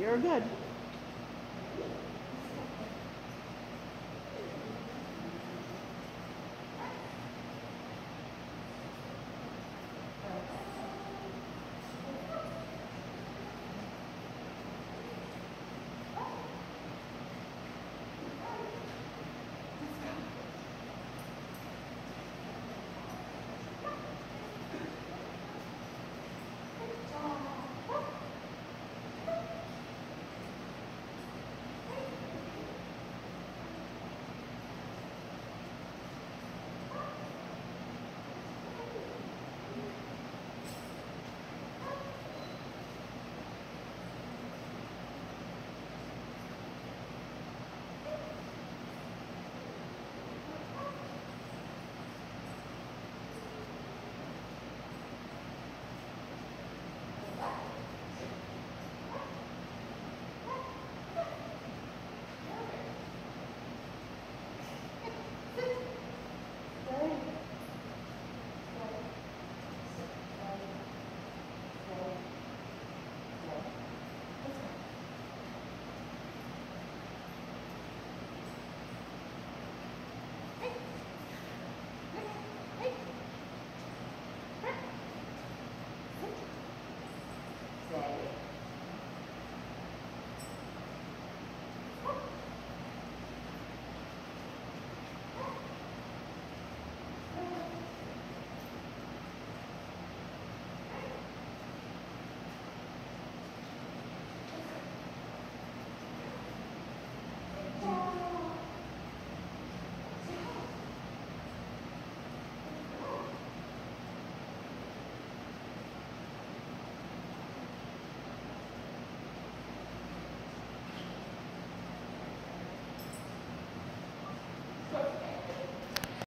You're good.